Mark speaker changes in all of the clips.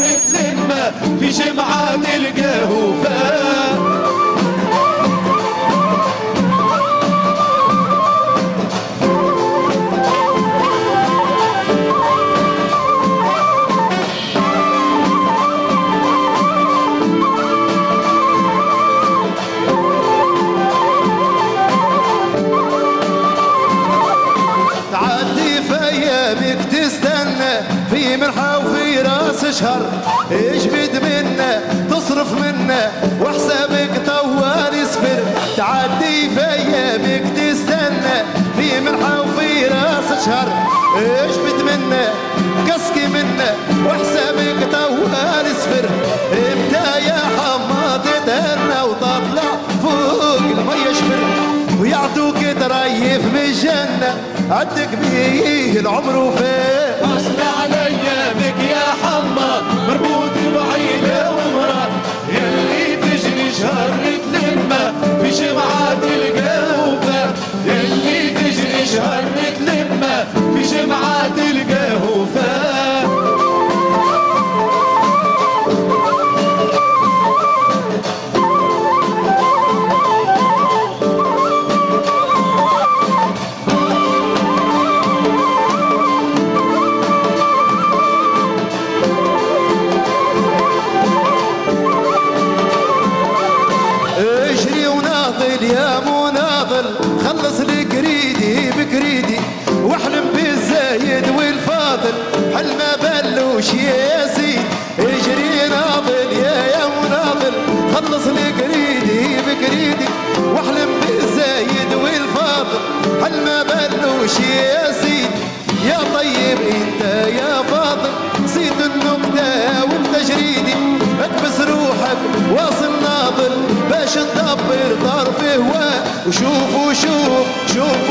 Speaker 1: مثل الماء في جمعة تلقاه فات.
Speaker 2: تشهر اجبد منه تصرف منه وحسابك طوال يسفر تعدي في ايامك تستنى في مرحة وفي راس شهر اجبد منه قسكي منه وحسابك طوال يسفر ابدأ يا حماد تهنى وتطلع فوق المية شفر ويعطوك تريف من الجنة عدك بيه العمر وفيه.
Speaker 1: تلمة في جمعة القهوة
Speaker 2: اجري وناضل يا مناضل خلص لك ريدي والفاضل حل ما بلوش يا زيد اجري ناضل يا يا مناضل. خلص لك ريدي بكريدي واحلم بالزايد والفاضل. حل ما بلوش يا زيد يا طيب انت يا فاضل. زيد النكتة والتجريدي اكبس روحك واصل ناضل. باش ندبر ضرب هواء وشوف وشوف شوف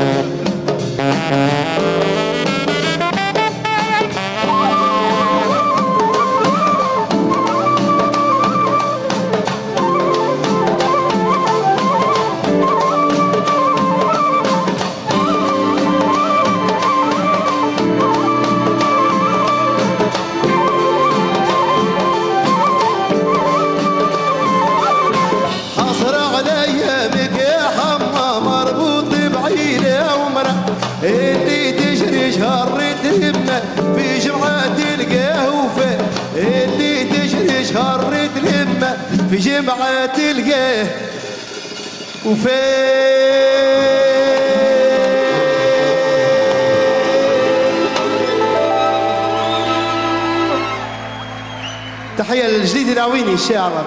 Speaker 2: Thank. في جمعة القهوة اللي تجري شهر تلمه في جمعة تلقاه وفي. تحية للجديد العويني الشاعر